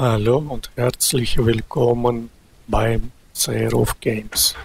Hallo und herzlich willkommen beim Zero of Games.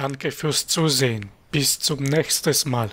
Danke fürs Zusehen. Bis zum nächsten Mal.